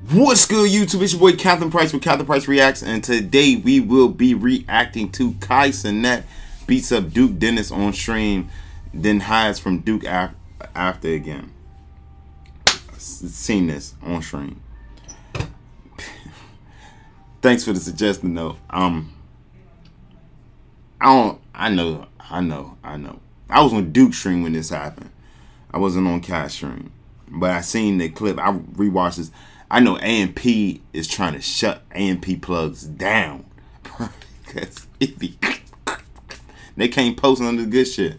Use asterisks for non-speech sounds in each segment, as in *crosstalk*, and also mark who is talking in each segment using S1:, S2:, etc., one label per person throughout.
S1: What's good, YouTube? It's your boy Captain Price with Captain Price Reacts, and today we will be reacting to Kai Cenat beats up Duke Dennis on stream, then hides from Duke af after again. Seen this on stream. *laughs* Thanks for the suggestion, though. Um, I don't. I know. I know. I know. I was on Duke stream when this happened. I wasn't on Cash stream, but I seen the clip. I rewatched this. I know AMP is trying to shut AMP plugs down. Cause it be they can't post none of the good shit.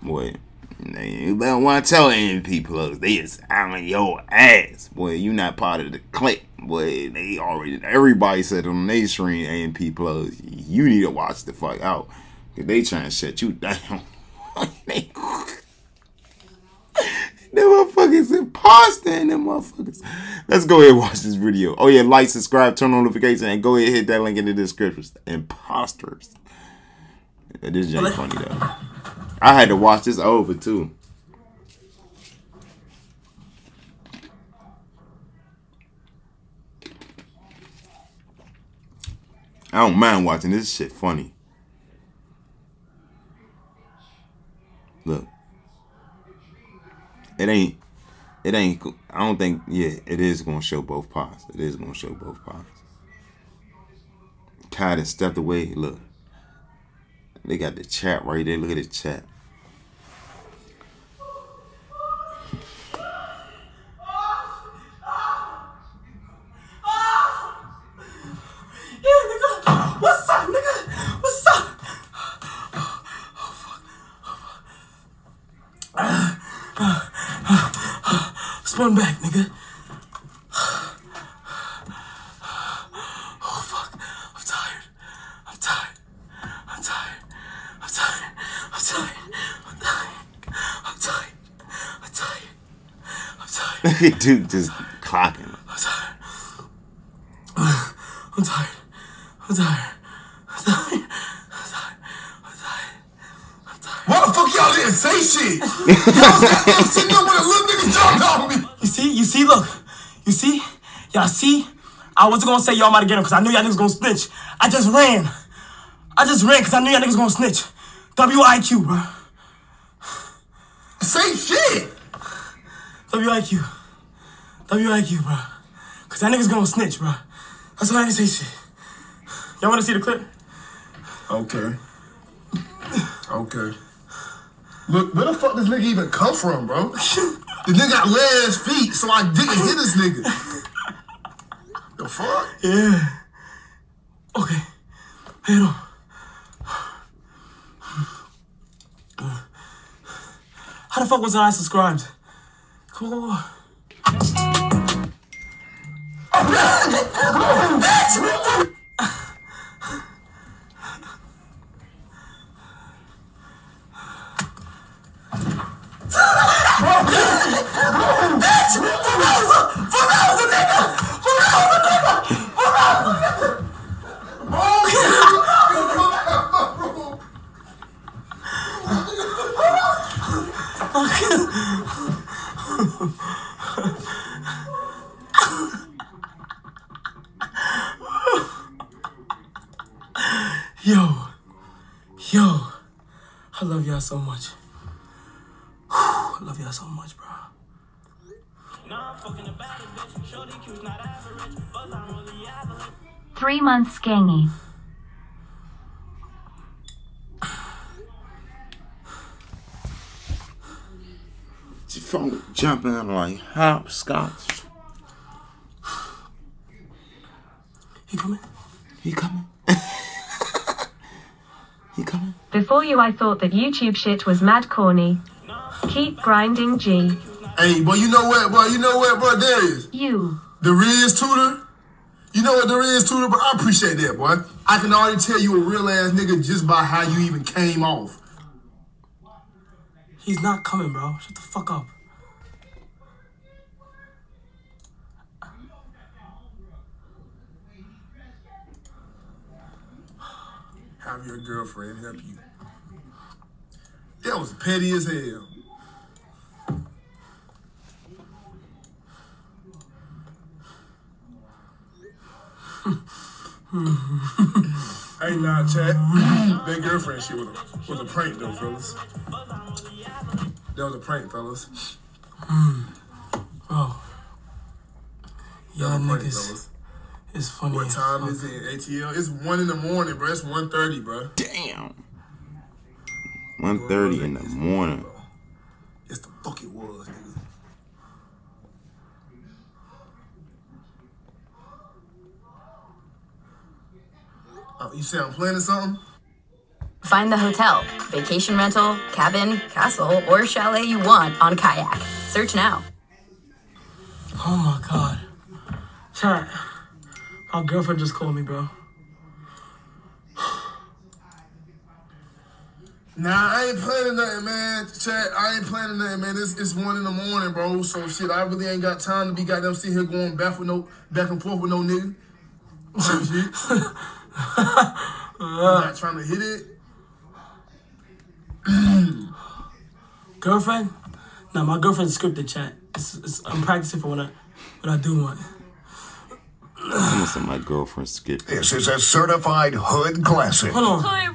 S1: Boy, they don't want to tell AMP plugs. They is on your ass. Boy, you not part of the clique. Boy, they already everybody said on their stream AMP plugs. You need to watch the fuck out. Cause they trying to shut you down. *laughs* they *laughs* motherfuckers imposter in them motherfuckers. Let's go ahead and watch this video. Oh yeah, like, subscribe, turn on notifications, and go ahead and hit that link in the description. Imposters. This is just funny though. I had to watch this over too. I don't mind watching this shit funny. Look it ain't it ain't I don't think yeah, it is gonna show both parts. It is gonna show both parts. Kai has stepped away. Look. They got the chat right there. Look at the chat.
S2: Spun back, nigga. Oh, fuck. I'm tired. I'm tired. I'm tired. I'm tired. I'm tired. I'm tired. I'm tired. I'm tired. I'm tired.
S1: Dude just clocking.
S2: I'm tired. I'm tired. I'm tired. I'm tired.
S3: Why the fuck y'all didn't say shit? y'all was sitting there with a little nigga jump on me.
S2: You see? You see? Look. You see? Y'all see? I wasn't gonna say y'all might get him because I knew y'all niggas gonna snitch. I just ran. I just ran because I knew y'all niggas gonna snitch. WIQ, bro.
S3: Say shit.
S2: WIQ. WIQ, bro. Because that niggas gonna snitch, bro. That's why I didn't say shit. Y'all wanna see the clip?
S3: Okay. Okay. Look, where the fuck this nigga even come from, bro? *laughs* the nigga got legs feet, so I didn't hit this nigga. the fuck?
S2: Yeah. Okay. Head on. How the fuck was I subscribed? Come on, come on. Yo, yo, I love y'all so much. I love y'all so much, bro.
S4: Three months gangy.
S1: She Phone jumping like hopscotch.
S2: He coming?
S1: He coming? he coming?
S4: Before you, I thought that YouTube shit was mad corny. Keep grinding, G.
S3: Hey, boy, you know what, boy? You know what, bro? There is.
S4: You.
S3: The Riz tutor. You know what the Riz tutor, but I appreciate that, boy. I can already tell you a real ass nigga just by how you even came off.
S2: He's not coming, bro. Shut the fuck up.
S3: Have your girlfriend help you. That was petty as hell. Hey, nah, chat. that girlfriend shit was a, was a prank, though, fellas. That was a prank, fellas.
S2: Bro. Y'all
S3: That was a prank,
S2: niggas
S3: fellas.
S2: is funny.
S3: What time
S2: fuck.
S3: is it ATL? It's 1 in the morning, bro. It's 1.30, bro.
S1: Damn. 1.30 in the morning.
S3: Yes, the fuck it was, nigga. Oh, you say I'm planning something?
S5: Find the hotel, vacation rental, cabin, castle, or chalet you want on Kayak. Search now.
S2: Oh my god. Chat. My girlfriend just called me, bro.
S3: Nah, I ain't planning nothing, man. Chat, I ain't planning nothing, man. It's, it's one in the morning, bro. So shit, I really ain't got time to be goddamn sitting here going back with no back and forth with no nigga. Type shit. *laughs* I'm not trying to hit it. *clears throat*
S2: Girlfriend? Nah, my girlfriend's scripted chat. It's, it's, I'm practicing for when I when I do want.
S1: I'm gonna send my girlfriend skip.
S6: This is a certified hood classic.
S2: Hold on.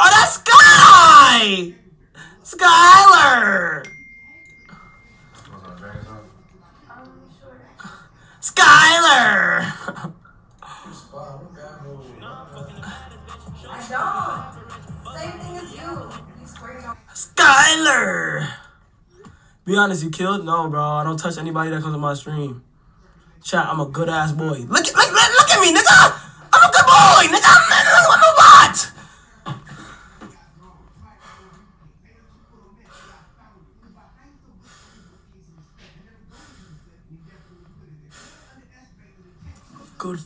S2: Oh, that's Sky!
S7: You. You.
S2: Skylar! Be honest, you killed? No, bro. I don't touch anybody that comes on my stream. Chat, I'm a good ass boy. Look at look, look, at me, nigga! I'm a good boy, nigga! I'm, I'm a what?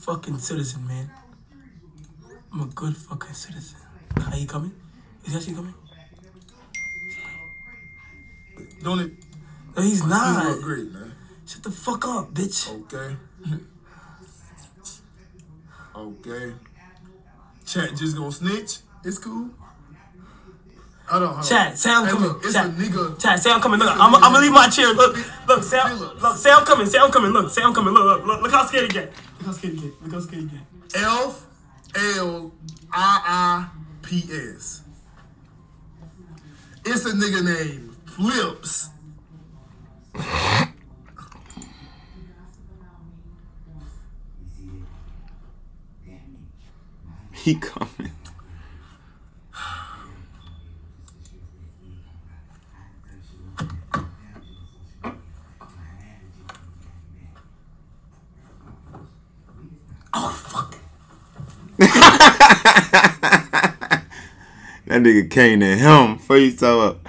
S2: Fucking citizen, man. I'm a good fucking citizen. Are you coming? Is he actually coming?
S3: Don't it?
S2: No, he's
S3: You
S2: not.
S3: look great, man.
S2: Shut the fuck up, bitch.
S3: Okay. okay. Chat just gonna snitch. It's cool. On, hold on.
S2: Chat, say I'm
S3: Hey,
S2: coming.
S3: look, it's
S2: Chat.
S3: a nigga.
S2: Chat, say I'm coming. Look, I'm, I'm gonna leave my chair. Look, look, say I'm, look, say I'm coming. Say I'm coming. Look, say I'm coming. Look, look, look, look how scared he get. Look how scared he get. Look how scared he get.
S3: F L I I P S. It's a nigga named Flips.
S1: He coming. Nigga came to him. Before you talk about.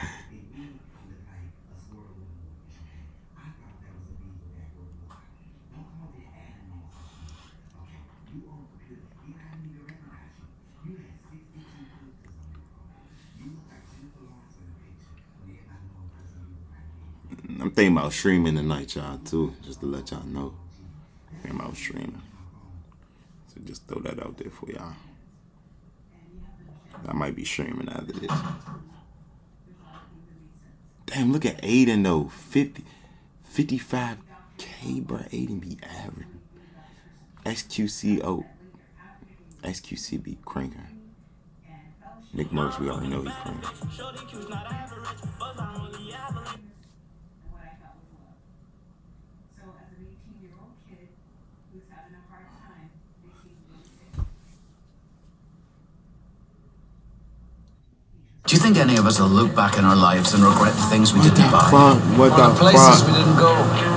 S1: I'm thinking about streaming tonight, y'all, too. Just to let y'all know. I'm thinking about streaming. So just throw that out there for y'all. I might be streaming after this. Damn, look at Adin though. 50, 55k, bro. Adin be average. XQCO. XQC be cranking. Nickmercs, we already know he cranking.
S8: Do you think any of us will look back in our lives and regret the things we what didn't buy?
S1: Fuck? What
S8: or
S1: the,
S8: the places
S1: fuck?
S8: we didn't go?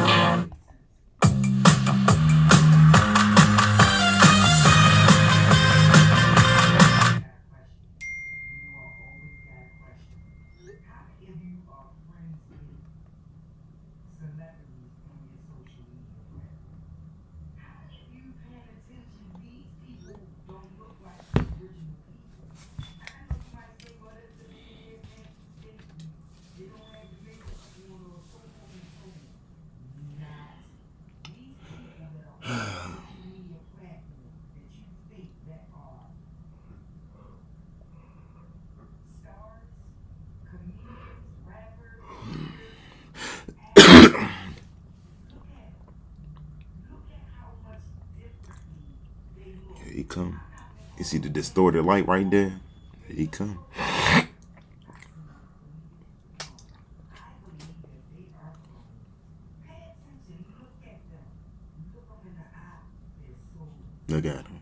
S1: See the distorted light right there? Here he come. Look at him.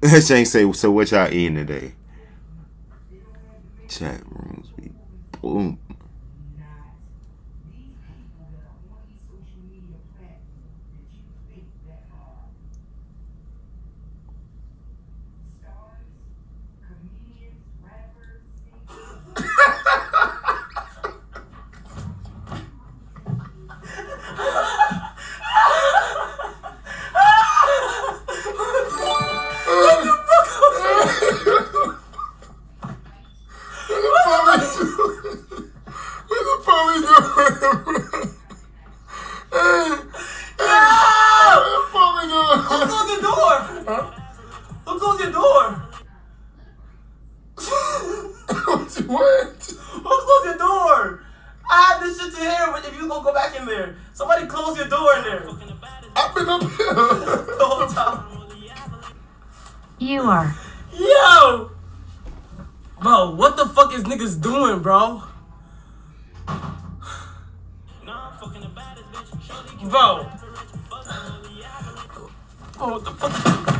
S1: *laughs* Shane say, so what y'all eating today? Chat rooms be boom.
S3: What the fuck we doing? Hey,
S2: Ah!
S3: what the fuck we doing?
S2: Close your door! Who closed your door? *laughs*
S3: what?
S2: Who closed your door? I had this shit to here, but if you gonna go back in there, somebody close your door in there
S3: I've been up here. *laughs*
S2: the whole time.
S4: You are.
S2: Yo! Bro, what the fuck is niggas doing, bro? Bro. Oh, what the fuck?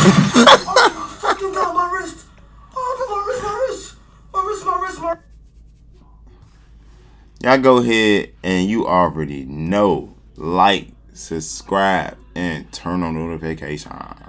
S2: *laughs*
S1: Y'all go ahead and you already know. Like, subscribe, and turn on notifications.